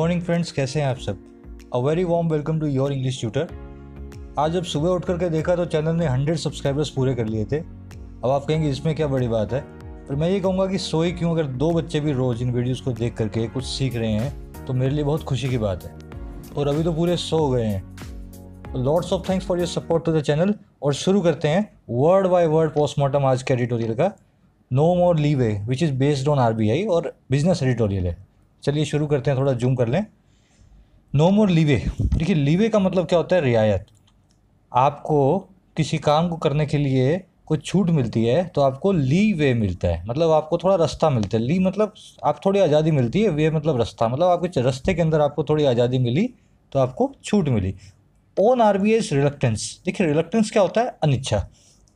Morning friends कैसे हैं आप सब? A very warm welcome to your English tutor आज जब सुबह उठ करके देखा तो चैनल ने हंड्रेड सब्सक्राइबर्स पूरे कर लिए थे। अब आप कहेंगे, इसमें क्या बड़ी बात है? पर मैं ये कहूँगा कि सोई क्यों अगर दो बच्चे भी रोज़ इन वीडियोज़ को देख करके कुछ सीख रहे हैं तो मेरे लिए बहुत खुशी की बात है। और अभी तो पूरे सो गए हैं। Lords of thanks for your support to the channel और शुरू करते हैं वर्ड बाय वर्ड पोस्टमार्टम आज के एडिटोरियल का। No more leeway which is based on RBI और बिज़नेस एडिटोरियल है। चलिए शुरू करते हैं, थोड़ा जूम कर लें। नो मोर लीवे देखिए लीवे का मतलब क्या होता है? रियायत। आपको किसी काम को करने के लिए कोई छूट मिलती है तो आपको ली वे मिलता है। मतलब आपको थोड़ा रास्ता मिलता है। ली मतलब आप थोड़ी आज़ादी मिलती है वे मतलब रास्ता। मतलब आपके रास्ते के अंदर आपको थोड़ी आज़ादी मिली तो आपको छूट मिली। On R B S reluctance देखिए रिलक्टेंस क्या होता है? अनिच्छा।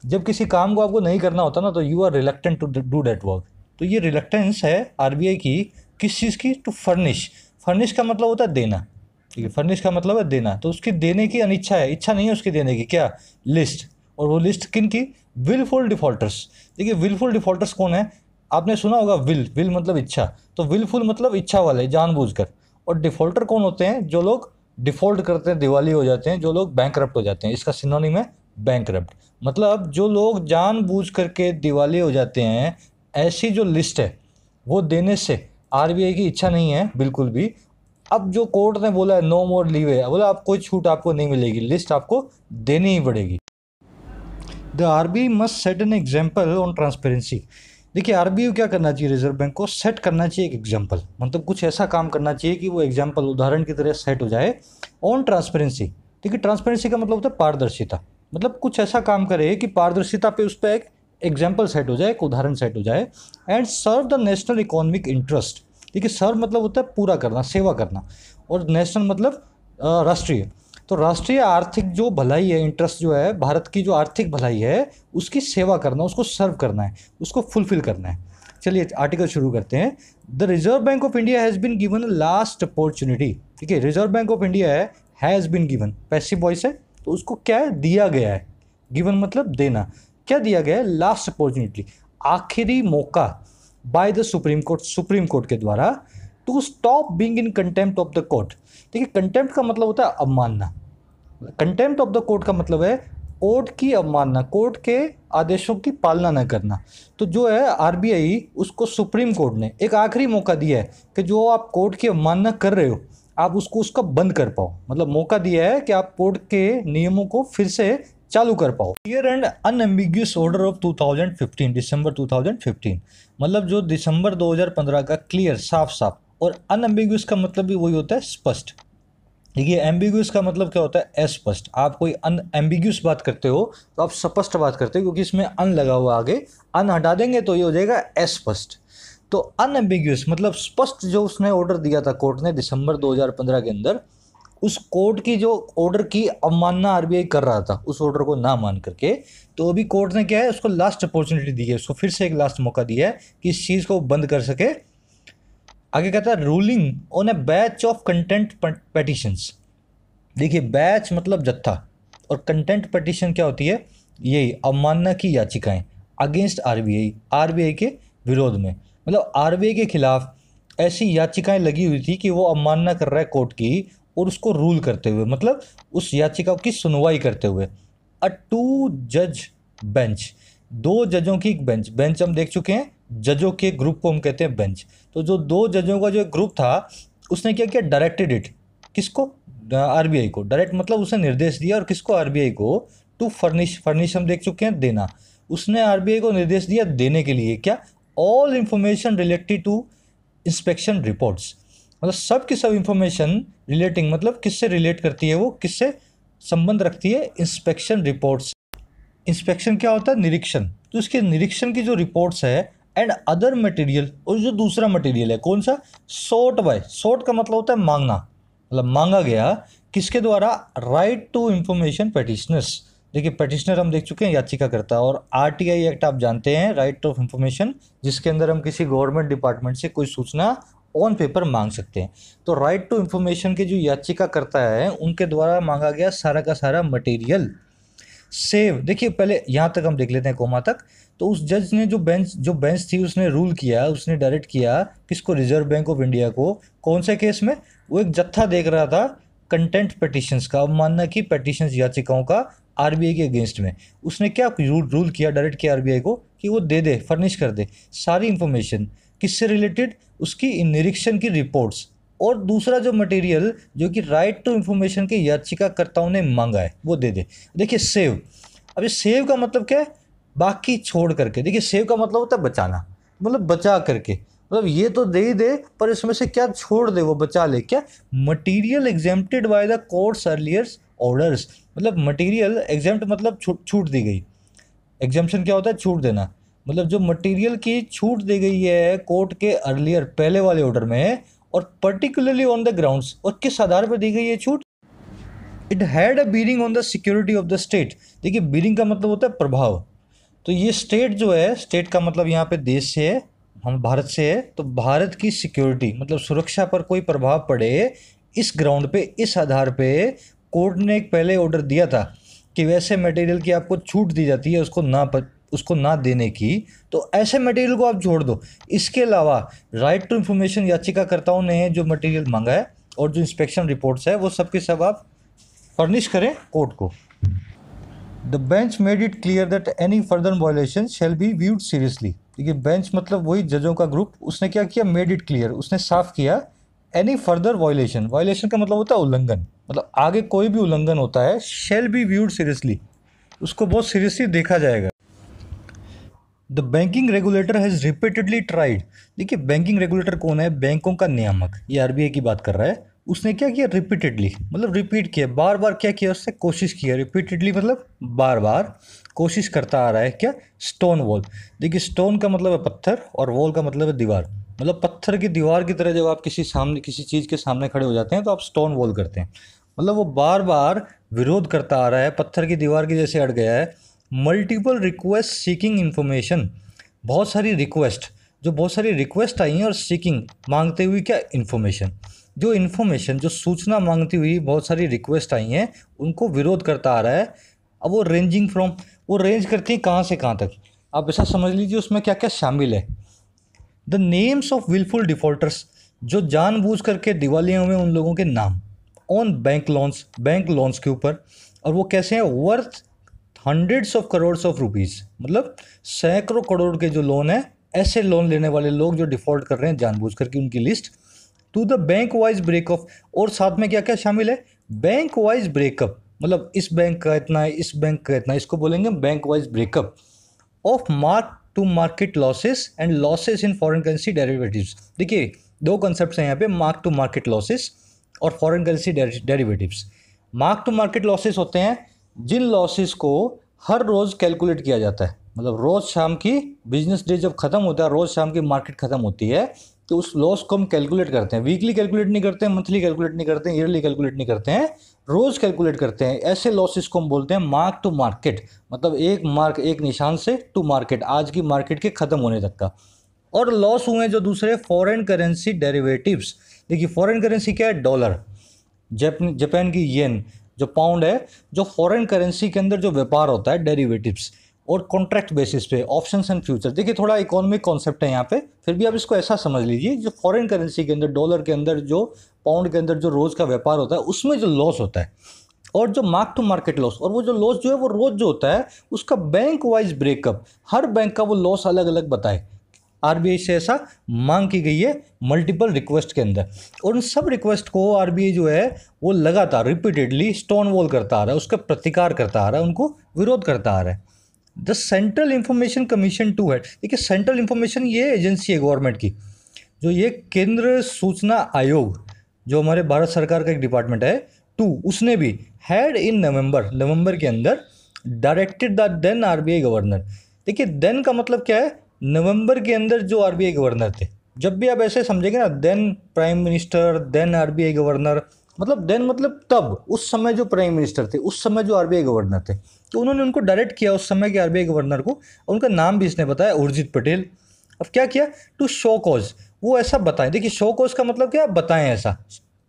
जब किसी काम को आपको नहीं करना होता ना तो you are reluctant to do that work तो ये रिलक्टेंस है आर की किस चीज़ की? टू फर्निश फर्निश का मतलब होता है देना। ठीक है फर्निश का मतलब है देना। तो उसकी देने की अनिच्छा है। इच्छा नहीं है उसकी देने की। क्या? लिस्ट और वो लिस्ट किन की? विलफुल डिफॉल्टर्स देखिए विलफुल डिफॉल्टर्स कौन है? आपने सुना होगा विल विल मतलब इच्छा। तो विलफुल मतलब इच्छा वाले, जानबूझकर। और डिफॉल्टर कौन होते हैं? जो लोग डिफ़ॉल्ट करते हैं, दिवाली हो जाते हैं, जो लोग बैंक हो जाते हैं। इसका सिनोनिम है बैंक मतलब जो लोग जानबूझ करके दिवाली हो जाते हैं, ऐसी जो लिस्ट है, वो देने से आरबीआई की इच्छा नहीं है, बिल्कुल भी। अब जो कोर्ट ने बोला है नो मोर लीव बोला आप कोई छूट आपको नहीं मिलेगी लिस्ट आपको देनी ही पड़ेगी। The R B must set an example on transparency देखिए आर बी क्या करना चाहिए रिज़र्व बैंक को? सेट करना चाहिए एक एग्ज़ाम्पल मतलब कुछ ऐसा काम करना चाहिए कि वो एग्ज़ाम्पल उदाहरण की तरह सेट हो जाए ऑन ट्रांसपेरेंसी देखिए ट्रांसपेरेंसी का मतलब होता है पारदर्शिता। मतलब कुछ ऐसा काम करे कि पारदर्शिता पे उस पर एक एग्ज़ाम्पल सेट हो जाए, एक उदाहरण सेट हो जाए and serve the national economic interest देखिए सर्व मतलब होता है पूरा करना, सेवा करना और नेशनल मतलब राष्ट्रीय। तो राष्ट्रीय आर्थिक जो भलाई है इंटरेस्ट जो है, भारत की जो आर्थिक भलाई है, उसकी सेवा करना, उसको सर्व करना है, उसको फुलफिल करना है। चलिए आर्टिकल शुरू करते हैं। The reserve bank of India has been given last opportunity ठीक है रिज़र्व बैंक ऑफ़ इंडिया है has been given passive voice है तो उसको क्या है? दिया गया है। गिवन मतलब देना। क्या दिया गया है? लास्ट अपॉर्चुनिटी आखिरी मौका। By the supreme court supreme court के द्वारा to stop being in contempt of the court देखिए कंटेम्प्ट का मतलब होता है अवमानना। कंटेम्प्ट ऑफ़ द कोर्ट का मतलब है कोर्ट की अवमानना कोर्ट के आदेशों की पालना न करना। तो जो है आरबीआई उसको सुप्रीम कोर्ट ने एक आखिरी मौका दिया है कि जो आप कोर्ट की अवमानना कर रहे हो, आप उसको उसका बंद कर पाओ। मतलब मौका दिया है कि आप कोर्ट के नियमों को फिर से चालू कर पाओ। Clear and unambiguous order of 2015 दिसंबर 2015 मतलब जो दिसंबर 2015 का क्लियर साफ़ साफ़। और अनएम्बिग्यूस का मतलब भी वही होता है स्पष्ट। देखिए एम्बिग्यूस का मतलब क्या होता है? अस्पष्ट। आप कोई अन एम्बिग्यूस बात करते हो तो आप स्पष्ट बात करते हो, क्योंकि इसमें अन लगा हुआ आगे। अन हटा देंगे तो ये हो जाएगा अस्पष्ट। तो अनएम्बिग्यूस मतलब स्पष्ट जो उसने ऑर्डर दिया था कोर्ट ने दिसंबर 2015 के अंदर उस कोर्ट की जो ऑर्डर की अवमानना आरबीआई कर रहा था, उस ऑर्डर को ना मान करके तो अभी कोर्ट ने क्या है, उसको लास्ट अपॉर्चुनिटी दी है, उसको फिर से एक लास्ट मौका दिया है कि इस चीज़ को बंद कर सके। आगे कहता है ruling on a batch of contempt petitions देखिए बैच मतलब जत्था, और कंटेंट पटिशन क्या होती है? यही, अवमानना की याचिकाएँ अगेंस्ट आरबीआई आरबीआई के विरोध में। मतलब आरबीआई के खिलाफ ऐसी याचिकाएँ लगी हुई थी कि वो अवमानना कर रहा है कोर्ट की और उसको रूल करते हुए मतलब उस याचिका की सुनवाई करते हुए। अ टू जज बेंच दो जजों की एक बेंच बेंच हम देख चुके हैं, जजों के ग्रुप को हम कहते हैं बेंच तो जो दो जजों का जो ग्रुप था, उसने क्या किया? डायरेक्टेड इट किसको? आरबीआई को। डायरेक्ट मतलब उसने निर्देश दिया और किसको आरबीआई को? टू फर्निश फर्निश हम देख चुके हैं, देना। उसने आरबीआई को निर्देश दिया देने के लिए। क्या? All information related to inspection reports मतलब सब की सब इंफॉर्मेशन रिलेटिंग मतलब किससे रिलेट करती है वो, किससे संबंध रखती है इंस्पेक्शन रिपोर्ट्स इंस्पेक्शन क्या होता है? निरीक्षण। तो इसके निरीक्षण की जो रिपोर्ट्स है एंड अदर मटेरियल और जो दूसरा मटेरियल है, कौन सा? सोट बाय सोट का मतलब होता है मांगना। मतलब मांगा गया किसके द्वारा? राइट टू इंफॉर्मेशन पेटिशनर्स देखिए पेटिशनर हम देख चुके हैं याचिका करता और आरटीआई एक्ट आप जानते हैं राइट ऑफ़ इंफॉर्मेशन जिसके अंदर हम किसी गवर्नमेंट डिपार्टमेंट से कोई सूचना ऑन पेपर मांग सकते हैं। तो राइट टू इन्फॉर्मेशन के जो याचिका करता है, उनके द्वारा मांगा गया सारा का सारा मटेरियल सेव देखिए, पहले यहाँ तक हम देख लेते हैं कोमा तक। तो उस जज ने जो बेंच जो बेंच थी, उसने रूल किया, उसने डायरेक्ट किया किसको रिज़र्व बैंक ऑफ़ इंडिया को, कौन से केस में? वो एक जत्था देख रहा था कंटेंट पटिशंस का मानना कि पटिशन याचिकाओं का आरबीआई के अगेंस्ट में। उसने क्या रूल रूल किया डायरेक्ट किया आरबीआई को कि वो दे दे फर्निश कर दे। सारी इंफॉर्मेशन किससे रिलेटेड उसकी निरीक्षण की रिपोर्ट्स और दूसरा जो मटेरियल जो कि राइट टू इन्फॉर्मेशन के याचिकाकर्ताओं ने मांगा है, वो दे दे। देखिए सेव अब ये सेव का मतलब क्या है? बाकी छोड़ करके। देखिए सेव का मतलब होता है बचाना। मतलब बचा करके। मतलब ये तो दे ही दे, पर इसमें से क्या छोड़ दे वो बचा ले? क्या? Material exempted by the courts earlier orders मतलब मटीरियल एग्जाम्प्ट मतलब छूट दी गई। एग्जाम्पन क्या होता है? छूट देना। मतलब जो मटेरियल की छूट दी गई है कोर्ट के अर्लियर पहले वाले ऑर्डर में, और पर्टिकुलरली ऑन द ग्राउंड्स और किस आधार पर दी गई है छूट? It had a bearing on the security of the state देखिए बीरिंग का मतलब होता है प्रभाव। तो ये स्टेट जो है स्टेट का मतलब यहाँ पे देश से है, हम भारत से है तो भारत की सिक्योरिटी मतलब सुरक्षा पर कोई प्रभाव पड़े, इस ग्राउंड पे, इस आधार पे कोर्ट ने एक पहले ऑर्डर दिया था कि वैसे मटेरियल की आपको छूट दी जाती है, उसको ना उसको ना देने की तो ऐसे मटेरियल को आप छोड़ दो। इसके अलावा राइट टू इन्फॉर्मेशन याचिकाकर्ताओं ने जो मटेरियल मांगा है और जो इंस्पेक्शन रिपोर्ट्स है, वो सब के सब आप फर्निश करें कोर्ट को। The bench made it clear that any further violation shall be viewed seriously देखिए बेंच मतलब वही जजों का ग्रुप उसने क्या किया? मेड इट क्लियर उसने साफ़ किया एनी फर्दर वायलेशन वायलेशन का मतलब होता है उल्लंघन। मतलब आगे कोई भी उल्लंघन होता है शेल बी व्यूड सीरियसली उसको बहुत सीरियसली देखा जाएगा। The banking regulator has repeatedly tried देखिए बैंकिंग रेगुलेटर कौन है? बैंकों का नियामक। ये आरबीआई की बात कर रहा है। उसने क्या किया? रिपीटेडली मतलब रिपीट किया। बार बार क्या किया उसने? कोशिश किया रिपीटेडली मतलब बार बार कोशिश करता आ रहा है क्या? स्टोन वॉल देखिए स्टोन का मतलब है पत्थर और वॉल का मतलब है दीवार। मतलब पत्थर की दीवार की तरह जब आप किसी सामने, किसी चीज़ के सामने खड़े हो जाते हैं तो आप स्टोन वॉल करते हैं। मतलब वो बार बार विरोध करता आ रहा है। पत्थर की दीवार की जैसे अड़ गया है। मल्टीपल रिक्वेस्ट सीकिंग इन्फॉर्मेशन बहुत सारी रिक्वेस्ट जो बहुत सारी रिक्वेस्ट आई हैं और सीकिंग मांगते हुए क्या इन्फॉर्मेशन जो इन्फॉर्मेशन जो सूचना मांगती हुई बहुत सारी रिक्वेस्ट आई हैं, उनको विरोध करता आ रहा है। अब वो रेंजिंग फ्रॉम वो रेंज करती हैं कहाँ से कहाँ तक? आप ऐसा समझ लीजिए उसमें क्या क्या शामिल है। The names of wilful defaulters जो जानबूझ करके दिवालियों में उन लोगों के नाम। On bank loans bank loans के ऊपर। और वो कैसे हैं? Worth hundreds of crore of rupees मतलब सैकड़ों करोड़ के जो लोन है, ऐसे लोन लेने वाले लोग जो डिफ़ॉल्ट कर रहे हैं जानबूझ करके उनकी list to the bank wise breakup और साथ में क्या क्या शामिल है? बैंक वाइज ब्रेकअप मतलब इस बैंक का इतना है इस बैंक का इतना, इसको बोलेंगे bank wise breakup of mark to market losses and losses in foreign currency derivatives देखिए, दो कॉन्सेप्ट हैं यहाँ पे मार्क टू मार्केट लॉसेस और foreign currency derivatives mark to market losses होते हैं जिन लॉसेस को हर रोज़ कैलकुलेट किया जाता है। मतलब रोज़ शाम की बिज़नेस डे जब ख़त्म होता है, रोज़ शाम की मार्केट ख़त्म होती है तो उस लॉस को हम कैलकुलेट करते हैं। वीकली कैलकुलेट नहीं करते हैं मंथली कैलकुलेट नहीं करते हैं ईयरली कैलकुलेट नहीं करते हैं। रोज़ कैलकुलेट करते हैं। ऐसे लॉसेस को हम बोलते हैं मार्क टू मार्केट मतलब एक मार्क एक निशान से टू मार्केट आज की मार्केट के ख़त्म होने तक का। और लॉस हुए जो दूसरे फॉरेन करेंसी डेरिवेटिव्स देखिए फॉरेन करेंसी क्या है? डॉलर जापान की येन जो पाउंड है, जो फॉरेन करेंसी के अंदर जो व्यापार होता है डेरिवेटिव्स और कॉन्ट्रैक्ट बेसिस पे ऑप्शन एंड फ्यूचर देखिए, थोड़ा इकोनॉमिक कॉन्सेप्ट है यहाँ पे, फिर भी आप इसको ऐसा समझ लीजिए, जो फॉरेन करेंसी के अंदर डॉलर के अंदर, जो पाउंड के अंदर, जो रोज़ का व्यापार होता है, उसमें जो लॉस होता है और जो मार्क टू मार्केट लॉस और वो जो लॉस जो है, वो रोज़ जो होता है, उसका बैंक वाइज ब्रेकअप हर बैंक का वो लॉस अलग अलग बताए। आरबीआई से ऐसा मांग की गई है मल्टीपल रिक्वेस्ट के अंदर। और उन सब रिक्वेस्ट को आरबीआई जो है, वो लगातार रिपीटेडली स्टोन वॉल करता आ रहा है, उसका प्रतिकार करता आ रहा है, उनको विरोध करता आ रहा है। The central information commission to है। देखिए सेंट्रल इंफॉर्मेशन ये एजेंसी है गवर्नमेंट की, जो ये केंद्र सूचना आयोग, जो हमारे भारत सरकार का एक डिपार्टमेंट है टू उसने भी हैड इन नवंबर नवंबर के अंदर directed the then RBI governor देखिए देन का मतलब क्या है? नवंबर के अंदर जो आरबीआई गवर्नर थे, जब भी आप ऐसे समझेंगे ना then prime minister then RBI governor मतलब देन मतलब तब, उस समय जो प्राइम मिनिस्टर थे, उस समय जो आरबीआई गवर्नर थे तो उन्होंने उनको डायरेक्ट किया उस समय के आरबीआई गवर्नर को उनका नाम भी इसने बताया, उर्जित पटेल। अब क्या किया? टू शो कॉज वो ऐसा बताएँ। देखिए शो कॉज का मतलब क्या बताएँ ऐसा।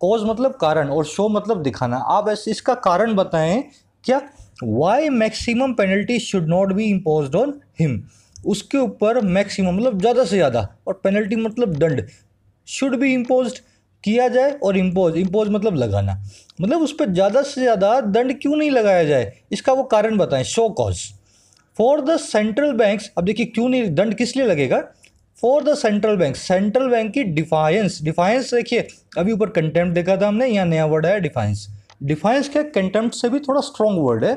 कॉज मतलब कारण, और शो मतलब दिखाना। आप ऐसे इसका कारण बताएँ, क्या? Why maximum penalty should not be impose on him उसके ऊपर मैक्सिमम मतलब ज़्यादा से ज़्यादा, और पेनल्टी मतलब दंड। शुड बी इम्पोज किया जाए और इम्पोज इम्पोज मतलब लगाना। मतलब उस पर ज़्यादा से ज़्यादा दंड क्यों नहीं लगाया जाए? इसका वो कारण बताएँ show cause for the central banks अब देखिए क्यों नहीं, दंड किस लिए लगेगा? For the central bank central bank की डिफाइंस डिफाइंस देखिए, अभी ऊपर कंटेम्प्ट देखा था हमने, यहाँ नया वर्ड है डिफाइंस डिफाइंस क्या? कंटेम्प्ट से भी थोड़ा स्ट्रॉन्ग वर्ड है।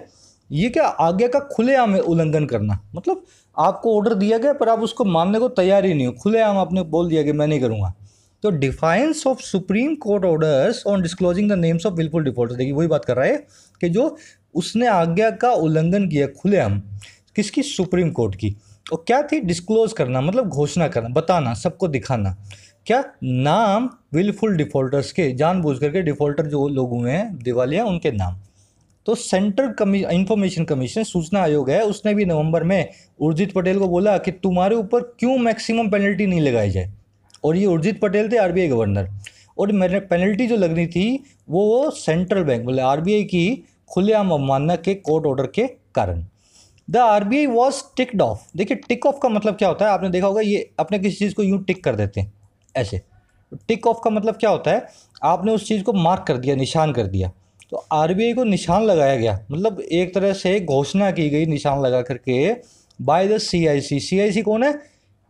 ये क्या आज्ञा का खुलेआम उल्लंघन करना? मतलब आपको ऑर्डर दिया गया, पर आप उसको मानने को तैयार ही नहीं हो। खुलेआम आपने बोल दिया कि मैं नहीं करूँगा। तो defiance of supreme court orders on disclosing the names of wilful default देखिए, वही बात कर रहा है कि जो उसने आज्ञा का उल्लंघन किया खुलेआम, किसकी? सुप्रीम कोर्ट की। और क्या थी? डिस्क्लोज करना मतलब घोषणा करना, बताना, सबको दिखाना। क्या? नाम विलफुल डिफॉल्टर्स के जानबूझ करके डिफॉल्टर जो लोग हुए हैं, दिवालिया, उनके नाम। तो सेंट्रल कमी, इंफॉर्मेशन कमीशन, सूचना आयोग है, उसने भी नवंबर में उर्जित पटेल को बोला कि तुम्हारे ऊपर क्यों मैक्सिमम पेनल्टी नहीं लगाई जाए? और ये उर्जित पटेल थे आरबीआई गवर्नर। और मैंने पेनल्टी जो लगनी थी, वो वो सेंट्रल बैंक मतलब आरबीआई की खुलेआम अवमानना के कोर्ट ऑर्डर के कारण। The R B I was ticked off. देखिए, टिक ऑफ़ का मतलब क्या होता है? आपने देखा होगा, ये अपने किसी चीज़ को यूँ टिक कर देते हैं, ऐसे। टिक ऑफ़ का मतलब क्या होता है? आपने उस चीज़ को मार्क कर दिया, निशान कर दिया। तो आर बी आई को निशान लगाया गया। मतलब एक तरह से घोषणा की गई निशान लगा करके बाय द सी आई सी कौन है?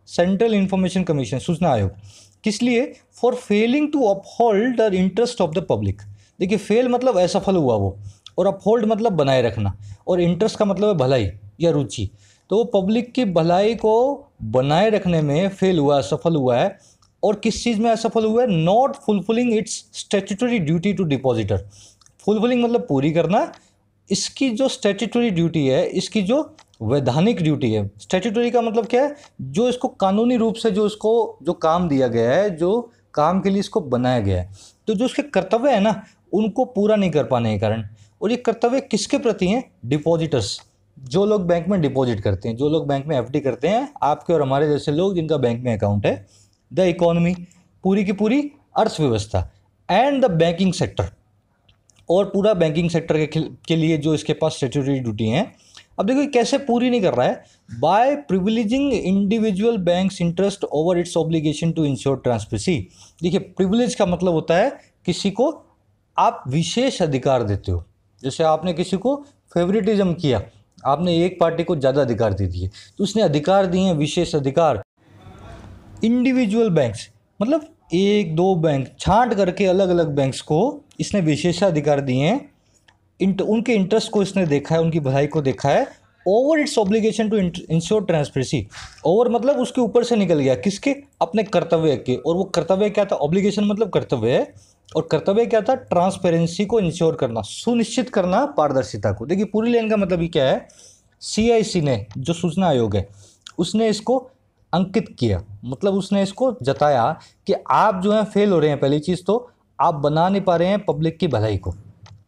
सेंट्रल इंफॉर्मेशन कमीशन सूचना आयोग। किस लिए? For failing to uphold the interest of the public देखिए फेल मतलब असफल हुआ वो, और अपहोल्ड मतलब बनाए रखना, और इंटरेस्ट का मतलब है भलाई या रुचि। तो पब्लिक की भलाई को बनाए रखने में फेल हुआ है असफल हुआ है, और किस चीज़ में असफल हुआ है? Not fulfilling its statutory duty to depositor fulfilling मतलब पूरी करना, इसकी जो स्टेचुटरी ड्यूटी है, इसकी जो वैधानिक ड्यूटी है स्टेचुटरी का मतलब क्या है? जो इसको कानूनी रूप से जो इसको, जो काम दिया गया है, जो काम के लिए इसको बनाया गया है तो जो उसके कर्तव्य है ना, उनको पूरा नहीं कर पाने के कारण। और ये कर्तव्य किसके प्रति हैं? डिपॉजिटर्स जो लोग बैंक में डिपॉजिट करते हैं, जो लोग बैंक में एफडी करते हैं, आपके और हमारे जैसे लोग जिनका बैंक में अकाउंट है द इकोनॉमी पूरी की पूरी अर्थव्यवस्था एंड द बैंकिंग सेक्टर और पूरा बैंकिंग सेक्टर के, के लिए जो इसके पास स्टेचुटरी ड्यूटी हैं। अब देखो कैसे पूरी नहीं कर रहा है। By privileging individual banks interest over its obligation to ensure transparency देखिए प्रिविलेज का मतलब होता है किसी को आप विशेष अधिकार देते हो। जैसे आपने किसी को फेवरेटिज्म किया आपने एक पार्टी को ज़्यादा अधिकार दे दिए तो उसने अधिकार दिए हैं विशेष अधिकार। इंडिविजुअल बैंक्स मतलब एक दो बैंक छांट करके अलग अलग बैंक्स को इसने विशेषाधिकार दिए हैं। इंट, उनके इंटरेस्ट को इसने देखा है उनकी भलाई को देखा है। Over its obligation to ensure transparency over मतलब उसके ऊपर से निकल गया किसके? अपने कर्तव्य के। और वो कर्तव्य क्या था? ऑब्लिगेशन मतलब कर्तव्य है। और कर्तव्य क्या था? ट्रांसपेरेंसी को इंश्योर करना सुनिश्चित करना पारदर्शिता को। देखिए पूरी लाइन का मतलब ये क्या है? सीआईसी ने जो सूचना आयोग है उसने इसको अंकित किया। मतलब उसने इसको जताया कि आप जो हैं फेल हो रहे हैं पहली चीज़ तो आप बना नहीं पा रहे हैं पब्लिक की भलाई को।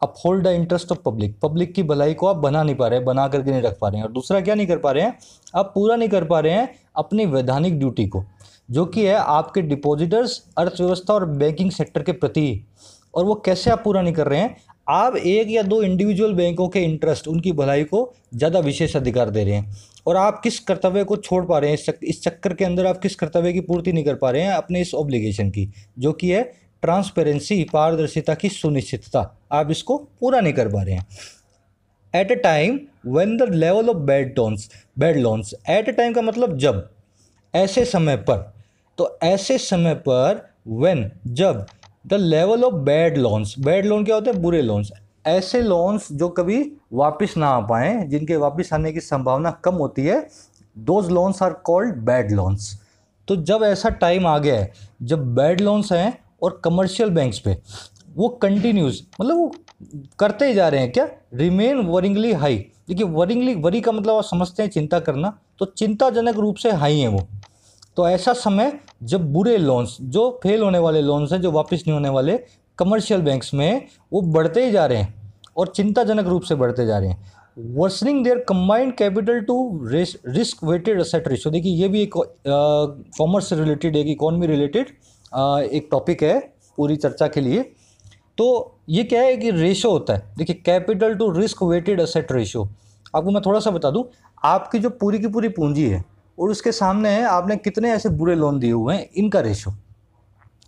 Uphold the interest of public public की भलाई को आप बना नहीं पा रहे हैं, बना करके नहीं रख पा रहे हैं। और दूसरा क्या नहीं कर पा रहे हैं? आप पूरा नहीं कर पा रहे हैं अपनी वैधानिक ड्यूटी को, जो कि है आपके डिपॉजिटर्स अर्थव्यवस्था और बैंकिंग सेक्टर के प्रति। और वो कैसे आप पूरा नहीं कर रहे हैं? आप एक या दो इंडिविजुअल बैंकों के इंटरेस्ट उनकी भलाई को ज़्यादा विशेष अधिकार दे रहे हैं। और आप किस कर्तव्य को छोड़ पा रहे हैं? इस, चक, इस चक्कर के अंदर आप किस कर्तव्य की पूर्ति नहीं कर पा रहे हैं? अपने इस ऑब्लिगेशन की जो कि है ट्रांसपेरेंसी पारदर्शिता की सुनिश्चितता। आप इसको पूरा नहीं कर पा रहे हैं। At a time when the level of bad loans bad loans at a time का मतलब जब ऐसे समय पर तो ऐसे समय पर वेन जब the level of bad loans bad loan क्या होते हैं? बुरे लोन्स ऐसे लोन्स जो कभी वापस ना आ पाए, जिनके वापस आने की संभावना कम होती है those loans are called bad loans तो जब ऐसा टाइम आ गया है, जब बैड लोन्स हैं और कमर्शियल बैंक्स पे, वो कंटिन्यूस मतलब वो करते ही जा रहे हैं क्या? रिमेन वरिंगली हाई देखिए वरिंगली वरी का मतलब आप समझते हैं चिंता करना तो चिंताजनक रूप से हाई है वो। तो ऐसा समय जब बुरे लोन्स जो फेल होने वाले लोन्स हैं, जो वापस नहीं होने वाले कमर्शियल बैंक्स में वो बढ़ते ही जा रहे हैं और चिंताजनक रूप से बढ़ते जा रहे हैं। Worsening their combined capital to risk weighted asset ratio देखिए, ये भी एक कॉमर्स से रिलेटेड एक इकॉनमी रिलेटेड एक टॉपिक है पूरी चर्चा के लिए। तो ये क्या है कि रेशो होता है। देखिए capital to risk weighted asset ratio आपको मैं थोड़ा सा बता दूँ, आपकी जो पूरी की पूरी पूंजी है और उसके सामने है आपने कितने ऐसे बुरे लोन दिए हुए हैं, इनका रेशो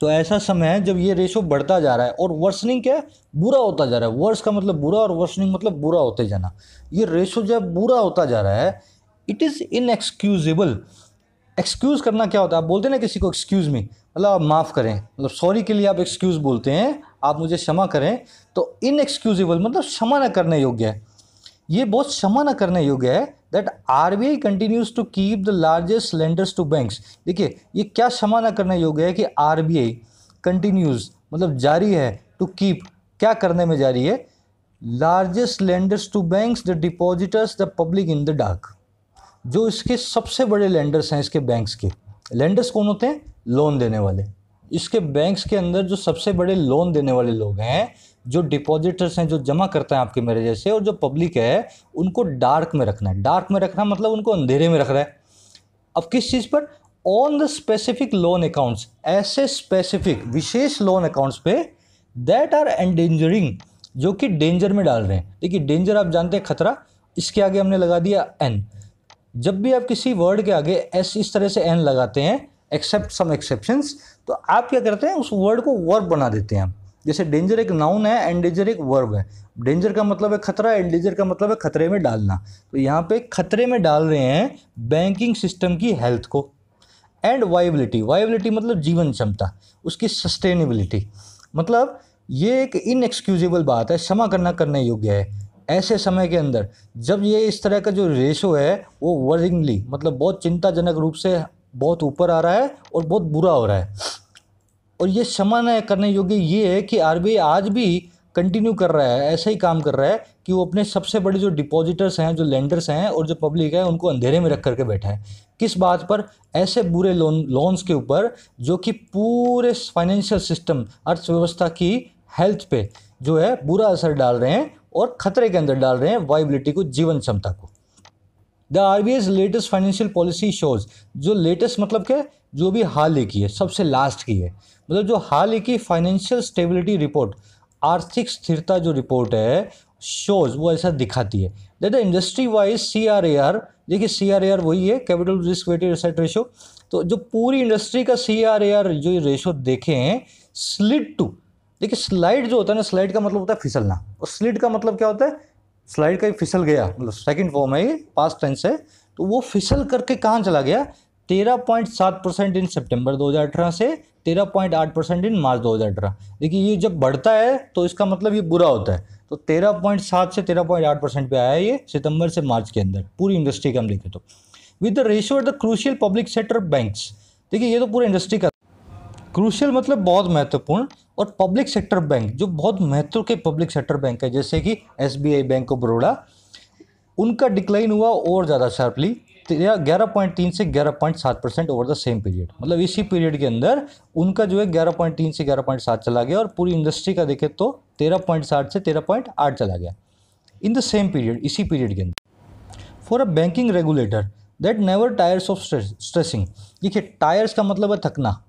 तो ऐसा समय है जब ये रेशो बढ़ता जा रहा है और वर्सनिंग क्या है? बुरा होता जा रहा है। वर्स का मतलब बुरा और वर्सनिंग मतलब बुरा होते जाना। ये रेशो जब बुरा होता जा रहा है। इट इज़ इनएक्सक्यूजेबल एक्सक्यूज़ करना क्या होता है? आप बोलते हैं ना किसी को एक्सक्यूज़ मी मतलब आप माफ़ करें। मतलब सॉरी के लिए आप एक्सक्यूज़ बोलते हैं, आप मुझे क्षमा करें। तो इनएक्सक्यूजेबल मतलब क्षमा न करने योग्य है। ये बहुत क्षमा न करने योग्य है that I continues to keep the largest lenders to banks देखिए, ये क्या क्षमा न करने योग्य है कि आर बी आई कंटिन्यूज मतलब जारी है टू कीप क्या करने में जारी है? Largest lenders to banks the depositors the public in the dark जो इसके सबसे बड़े लेंडर्स हैं, इसके बैंक्स के। लेंडर्स कौन होते हैं? लोन देने वाले। इसके बैंक्स के अंदर जो सबसे बड़े लोन देने वाले लोग हैं जो डिपॉजिटर्स हैं, जो जमा करते हैं आपके मेरे जैसे और जो पब्लिक है, उनको डार्क में रखना है। डार्क में रखना मतलब उनको अंधेरे में रख रहा है। अब किस चीज़ पर? On the specific loan accounts ऐसे स्पेसिफिक विशेष लोन अकाउंट्स पे दैट आर एंडेंजरिंग जो कि डेंजर में डाल रहे हैं। देखिए डेंजर आप जानते हैं, खतरा, इसके आगे हमने लगा दिया एन जब भी आप किसी वर्ड के आगे एस इस तरह से एन लगाते हैं एक्सेप्ट सम एक्सेप्शंस तो आप क्या करते हैं, उस वर्ड को वर्ब बना देते हैं जैसे डेंजर एक नाउन है एंडेंजर एक वर्ब है। डेंजर का मतलब है खतरा एंडेंजर का मतलब है खतरे में डालना। तो यहाँ पे खतरे में डाल रहे हैं बैंकिंग सिस्टम की हेल्थ को। एंड वाइबिलिटी वाइबिलिटी मतलब जीवन क्षमता, उसकी सस्टेनेबिलिटी मतलब ये एक इनएक्सक्यूजेबल बात है, क्षमा करना करने योग्य है। ऐसे समय के अंदर जब ये इस तरह का जो रेशो है, वो वरिंगली मतलब बहुत चिंताजनक रूप से बहुत ऊपर आ रहा है और बहुत बुरा हो रहा है। और ये क्षमा करने योग्य ये है कि आरबीआई आज भी कंटिन्यू कर रहा है, ऐसा ही काम कर रहा है कि वो अपने सबसे बड़े जो डिपॉजिटर्स हैं, जो लेंडर्स हैं और जो पब्लिक है, उनको अंधेरे में रख करके बैठा है। किस बात पर? ऐसे बुरे लोन लोन्स के ऊपर जो कि पूरे फाइनेंशियल सिस्टम अर्थव्यवस्था की हेल्थ पे जो है बुरा असर डाल रहे हैं और खतरे के अंदर डाल रहे हैं वाइबिलिटी को, जीवन क्षमता को। The R B latest financial policy shows जो लेटेस्ट मतलब क्या जो भी हाल ही की है, सबसे लास्ट की है। मतलब जो हाल ही की फाइनेंशियल स्टेबिलिटी रिपोर्ट आर्थिक स्थिरता जो रिपोर्ट है शोज़ वो ऐसा दिखाती है। That industry wise C R A R देखिए सी आर ए आर वही है capital risk weighted asset ratio तो जो पूरी इंडस्ट्री का सी आर ए आर जो रेशो देखे हैं स्लिट टू देखिए स्लाइड जो होता है ना स्लाइड का मतलब होता है फिसलना। और स्लिड का मतलब क्या होता है? स्लाइड का ही फिसल गया मतलब सेकंड फॉर्म है ये पास्ट टेंस है। तो वो फिसल करके कहाँ चला गया? तेरह पॉइंट सात परसेंट इन सितंबर 2018 से, तेरह पॉइंट आठ परसेंट इन मार्च 2018 देखिए, ये जब बढ़ता है तो इसका मतलब ये बुरा होता है। तो तेरह पॉइंट सात से तेरह पॉइंट आठ परसेंट पे आया है ये सितंबर से मार्च के अंदर, पूरी इंडस्ट्री का हम देखें तो। With the ratio the crucial public sector banks देखिए, ये तो पूरी इंडस्ट्री का। क्रूशियल मतलब बहुत महत्वपूर्ण, और पब्लिक सेक्टर बैंक जो बहुत महत्व के पब्लिक सेक्टर बैंक है, जैसे कि एसबीआई बैंक ऑफ़ बड़ौदा उनका डिक्लाइन हुआ और ज़्यादा शार्पली ग्यारह पॉइंट तीन से ग्यारह पॉइंट सात percent over the same period मतलब इसी पीरियड के अंदर उनका जो है ग्यारह पॉइंट तीन से ग्यारह पॉइंट सात चला गया और पूरी इंडस्ट्री का देखे तो तेरह पॉइंट सात से तेरह पॉइंट आठ चला गया। इन द सेम पीरियड इसी पीरियड के अंदर। For a banking regulator that never tires of stressing देखिए टायर्स का मतलब है थकना।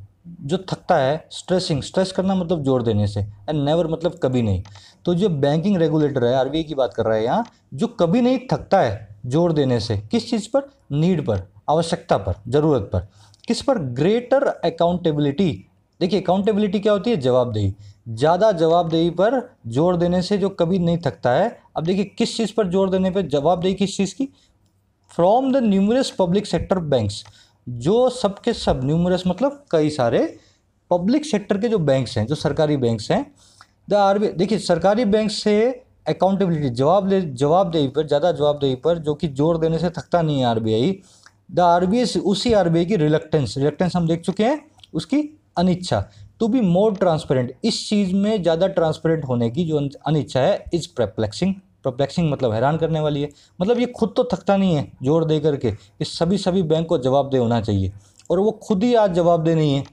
जो थकता है स्ट्रेसिंग स्ट्रेस करना मतलब ज़ोर देने से एंड नेवर मतलब कभी नहीं। तो जो बैंकिंग रेगुलेटर है आरबीआई की बात कर रहा है यहाँ, जो कभी नहीं थकता है ज़ोर देने से, किस चीज़ पर? नीड पर, आवश्यकता पर, ज़रूरत पर। किस पर? Greater accountability. देखिए, अकाउंटेबिलिटी क्या होती है? जवाबदेही। ज़्यादा जवाबदेही पर ज़ोर देने से जो कभी नहीं थकता है। अब देखिए, किस चीज़ पर ज़ोर देने पर जवाबदेही किस चीज़ की? From the numerous public sector banks जो सब के सब न्यूमरस मतलब कई सारे पब्लिक सेक्टर के जो बैंक्स हैं, जो सरकारी बैंक्स हैं द आर देखिए, सरकारी बैंक से अकाउंटेबिलिटी जवाब जवाबदेही पर, ज़्यादा जवाबदेही पर, जो कि ज़ोर देने से थकता नहीं है R B I the R B I उसी आर बी आई की रिलेक्टेंस रिलेक्टेंस हम देख चुके हैं, उसकी अनिच्छा। टू बी मोर ट्रांसपेरेंट इस चीज़ में ज़्यादा ट्रांसपेरेंट होने की जो अनिच्छा है इज़ प्रप्लेक्सिंग प्रप्लेक्सिंग मतलब हैरान करने वाली है। मतलब ये खुद तो थकता नहीं है, ज़ोर दे करके। इस सभी सभी बैंक को जवाब दे होना चाहिए। और वो खुद ही आज जवाब दे नहीं है।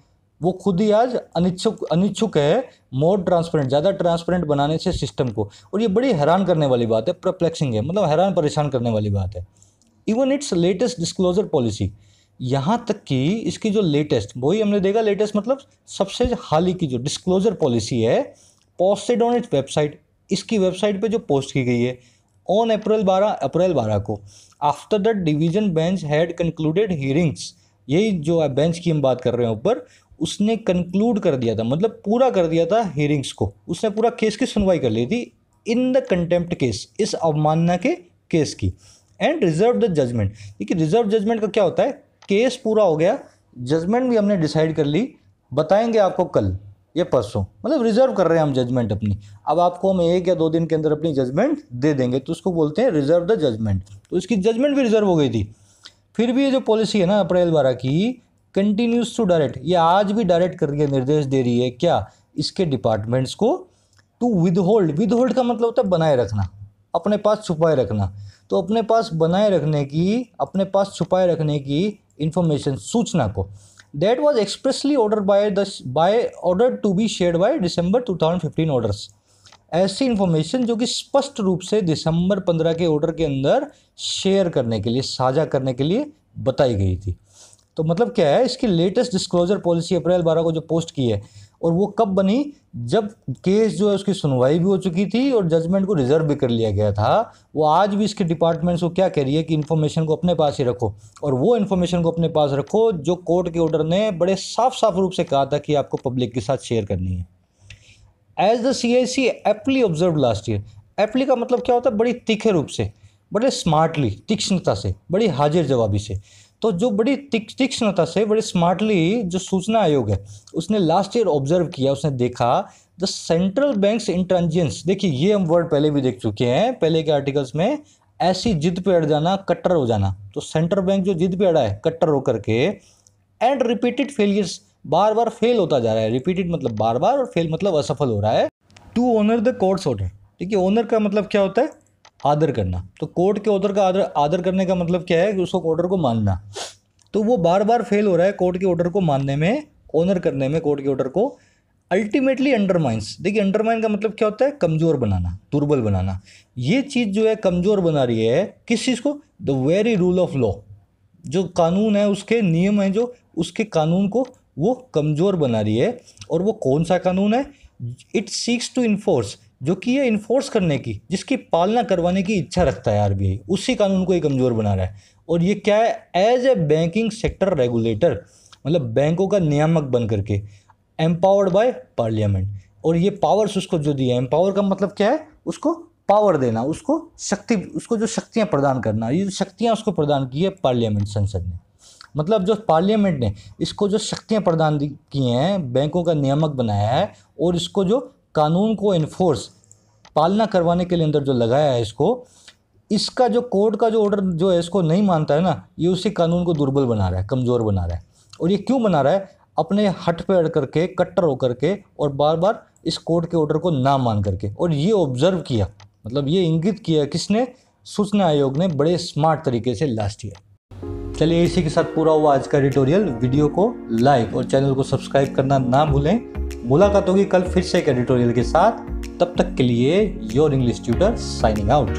वो खुद ही आज अनिच्छुक अनिच्छुक है मोर ट्रांसपेरेंट ज़्यादा ट्रांसपेरेंट बनाने से सिस्टम को। और ये बड़ी हैरान करने वाली बात है प्रप्लेक्सिंग है मतलब हैरान, परेशान करने वाली बात है। Even its latest disclosure policy यहाँ तक कि इसकी जो लेटेस्ट वही हमने देखा लेटेस्ट मतलब सबसे हाल ही की जो डिस्क्लोजर पॉलिसी है पोस्टेड ऑन इट्स वेबसाइट इसकी वेबसाइट पे जो पोस्ट की गई है ऑन अप्रैल 12 अप्रैल 12 को। After the division bench had concluded hearings यही जो बेंच की हम बात कर रहे हैं ऊपर उसने कंक्लूड कर दिया था मतलब पूरा कर दिया था हियरिंग्स को। उसने पूरा केस की सुनवाई कर ली थी इन द कंटेम्प्ट केस इस अवमानना के केस की। एंड रिज़र्व द जजमेंट देखिए रिज़र्व जजमेंट का क्या होता है? केस पूरा हो गया जजमेंट भी हमने डिसाइड कर ली, बताएँगे आपको कल, या परसों। मतलब रिज़र्व कर रहे हैं हम जजमेंट अपनी। अब आपको हम एक या दो दिन के अंदर अपनी जजमेंट दे देंगे तो उसको बोलते हैं रिज़र्व द जजमेंट तो इसकी जजमेंट भी रिज़र्व हो गई थी। फिर भी ये जो पॉलिसी है ना, अप्रैल बारह की कंटिन्यूज टू डायरेक्ट। ये आज भी डायरेक्ट करके निर्देश दे रही है क्या? इसके डिपार्टमेंट्स को to withhold withhold का मतलब होता है बनाए रखना, अपने पास छुपाए रखना। तो अपने पास बनाए रखने की, अपने पास छुपाए रखने की इंफॉर्मेशन सूचना को। That was expressly order by the by order to be share by December 2015 orders ऐसी इंफॉर्मेशन जो कि स्पष्ट रूप से दिसंबर 15 के ऑर्डर के अंदर शेयर करने के लिए, साझा करने के लिए बताई गई थी। तो मतलब क्या है, इसकी लेटेस्ट डिस्क्लोजर पॉलिसी अप्रैल 12 को जो पोस्ट की है, और वो कब बनी? जब केस जो है उसकी सुनवाई भी हो चुकी थी और जजमेंट को रिज़र्व भी कर लिया गया था, वो आज भी इसके डिपार्टमेंट्स को क्या कह रही है कि इन्फॉर्मेशन को अपने पास ही रखो। और वो इन्फॉर्मेशन को अपने पास रखो, जो कोर्ट के ऑर्डर ने बड़े साफ़ साफ़ रूप से कहा था कि आपको पब्लिक के साथ शेयर करनी है। As the C I C aptly observe last year aptly का मतलब क्या होता है? बड़ी तीखे रूप से, बड़े स्मार्टली तीक्ष्णता से, बड़ी हाजिर जवाबी से। तो जो बड़ी तीक्ष्णता से, बड़ी स्मार्टली जो सूचना आयोग है, उसने लास्ट ईयर ऑब्ज़र्व किया, उसने देखा द सेंट्रल बैंक्स इंटेलिजेंस देखिए, ये हम वर्ड पहले भी देख चुके हैं, पहले के आर्टिकल्स में, ऐसी जिद पे अड़ जाना, कट्टर हो जाना। तो सेंट्रल बैंक जो जिद पे अड़ा है, कट्टर होकर के एंड रिपीटेड फेलियर्स बार बार फेल होता जा रहा है। रिपीटेड मतलब बार बार, और फेल मतलब असफल हो रहा है। To honour the courts order ठीक है ओनर का मतलब क्या होता है? आदर करना। तो कोर्ट के ऑर्डर का आदर आदर करने का मतलब क्या है कि उसको ऑर्डर को मानना। तो वो बार बार फेल हो रहा है कोर्ट के ऑर्डर को मानने में ऑनर करने में, कोर्ट के ऑर्डर को। अल्टीमेटली अंडरमाइंस देखिए अंडरमाइन का मतलब क्या होता है? कमज़ोर बनाना, दुर्बल बनाना। ये चीज़ जो है, कमज़ोर बना रही है, किस चीज़ को? The very rule of law जो कानून है, उसके नियम हैं, जो उसके कानून को वो कमज़ोर बना रही है। और वो कौन सा कानून है? इट सीक्स टू इन्फोर्स जो कि ये इन्फोर्स करने की, जिसकी पालना करवाने की इच्छा रखता है आरबीआई। उसी कानून को ये कमज़ोर बना रहा है। और ये क्या है? As a banking sector regulator मतलब बैंकों का नियामक बन करके एम्पावर्ड बाय पार्लियामेंट और ये पावर्स उसको जो दिया एम्पावर का मतलब क्या है? उसको पावर देना, उसको शक्ति, उसको जो शक्तियाँ प्रदान करना, ये शक्तियाँ उसको प्रदान की है पार्लियामेंट संसद ने। मतलब जो पार्लियामेंट ने इसको जो शक्तियाँ प्रदान की हैं, बैंकों का नियामक बनाया है, और इसको जो कानून को इन्फोर्स पालना करवाने के लिए अंदर जो लगाया है इसको, इसका जो कोर्ट का जो ऑर्डर जो है इसको नहीं मानता है ना, ये उसी कानून को दुर्बल बना रहा है, कमज़ोर बना रहा है। और ये क्यों बना रहा है? अपने हट पे अड़ करके, कट्टर होकर के और बार बार इस कोर्ट के ऑर्डर को ना मान करके। और ये ऑब्ज़र्व किया मतलब ये इंगित किया किसने? सूचना आयोग ने, बड़े स्मार्ट तरीके से लास्ट ईयर चलिए इसी के साथ पूरा हुआ आज का एडिटोरियल वीडियो को लाइक और चैनल को सब्सक्राइब करना ना भूलें. मुलाकात होगी कल फिर से एक एडिटोरियल के साथ. तब तक के लिए your English tutor signing out